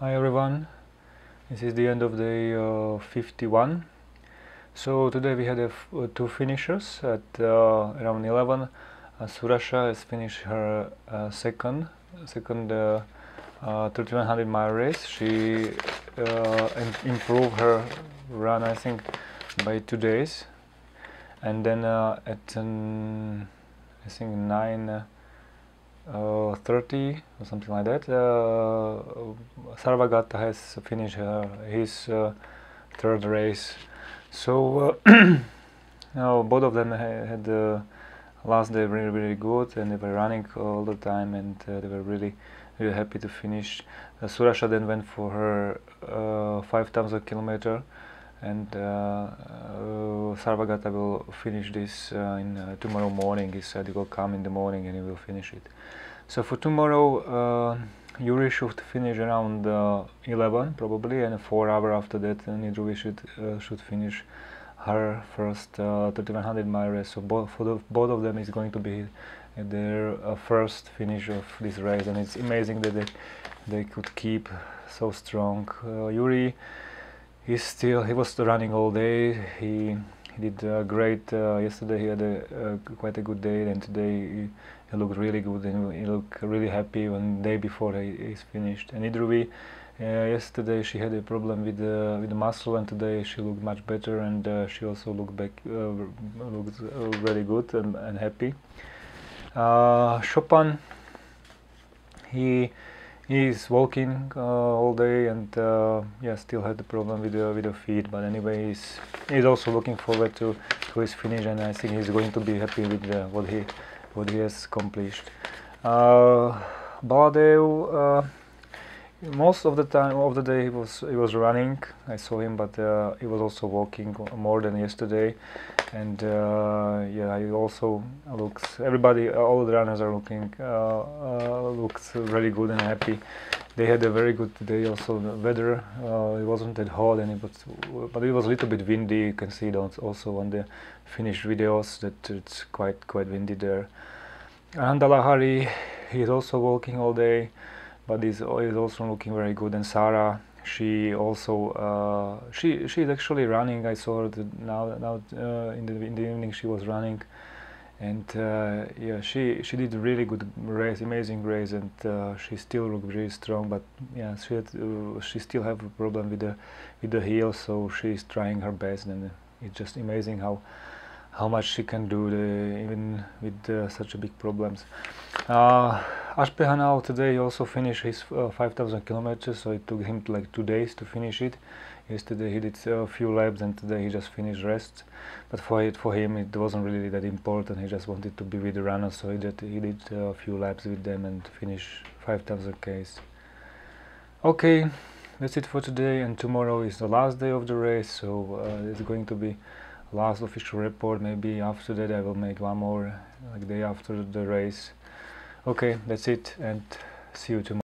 Hi everyone, this is the end of day uh, 51. So today we had uh, two finishers at uh, around 11. Uh, Surasha has finished her uh, second, second 3100 mile race. She improved her run, I think, by two days. And then at um, I think 9 uh, 30 or something like that. Uh, Sarvagata has finished uh, his uh, third race. So uh, now both of them ha had the last day really really good and they were running all the time and uh, they were really really happy to finish. Surasha then went for her 5000 kilometer and uh, Sarvagata will finish this uh, in uh, tomorrow morning. He said he will come in the morning and he will finish it. So for tomorrow, Yuri should finish around 11 probably, and four hours after that, Nidruvi should should finish her first uh, 3100 mile race. So both for the, both of them is going to be their uh, first finish of this race, and it's amazing that they they could keep so strong. Uh, Yuri he's still he was running all day. He, he did uh, great uh, yesterday he had a, uh, quite a good day and today he, he, looked really good and he looked really happy when day before he, he's finished. And Idruvi uh, yesterday she had a problem with the with the muscle and today she looked much better and uh, she also looked back uh, looked really good and, and happy. Chopin he he's walking uh, all day and uh, yeah still had the problem with the with the feet but anyway he's he's also looking forward to to his finish and I think he's going to be happy with uh, what he what he has accomplished. Uh, Baladev uh, most of the time of the day he was he was running. I saw him but uh, he was also walking more than yesterday. And uh, yeah he also looks everybody all the runners are looking uh, uh, looks really good and happy. They had a very good day also the weather. Uh, it wasn't that hot and it was but it was a little bit windy. You can see it also on the finished videos that it's quite quite windy there. Ananda-Lahari he's also walking all day but is is also looking very good. And Sarah, she also uh, she she's actually running. I saw her now now uh, in the in the evening she was running, and uh, yeah, she she did really good race, amazing race, and uh, she still looked really strong. But yeah, she had, uh, she still have a problem with the with the heel, so she is trying her best, and it's just amazing how how much she can do the, even with uh, such a big problems. Uh, Ashprihanal today also finished his uh, 5000 kilometers, so it took him like two days to finish it. Yesterday he did a few laps and today he just finished rest. But for it, for him it wasn't really that important, he just wanted to be with the runners, so he did, he did a few laps with them and finished 5000 Ks. Okay, that's it for today and tomorrow is the last day of the race, so uh, it's going to be last official report maybe after that I will make one more like day after the race okay that's it and see you tomorrow